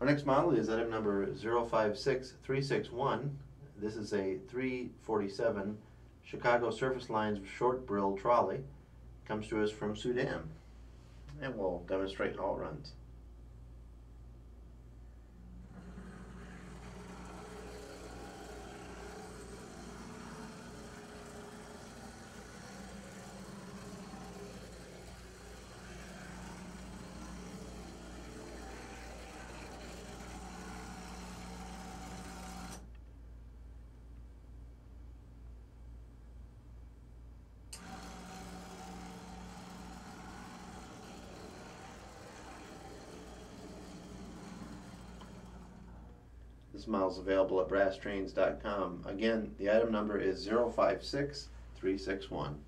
Our next model is item number 056361. This is a 347 Chicago Surface Lines short Brill trolley. Comes to us from Sudan. And we'll demonstrate it runs. This model is available at brasstrains.com. Again, the item number is 056361.